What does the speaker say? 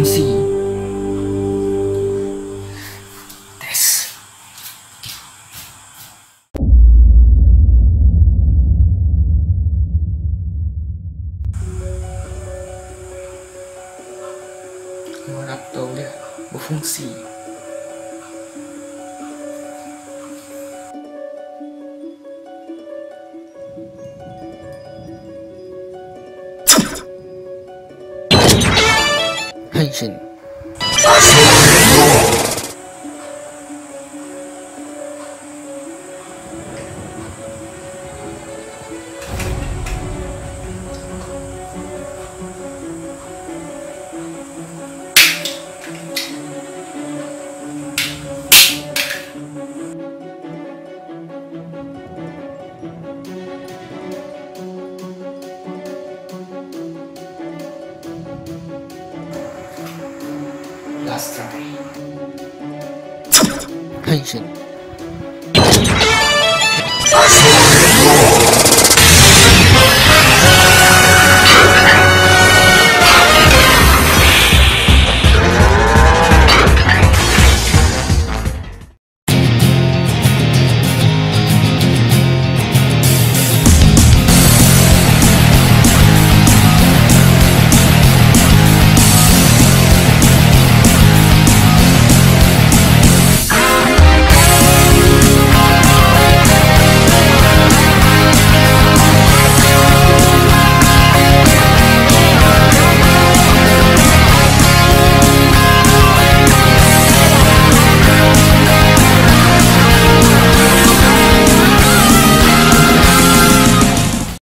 can see this. Một gặp tàu đi, bố phong. 信。Henshin.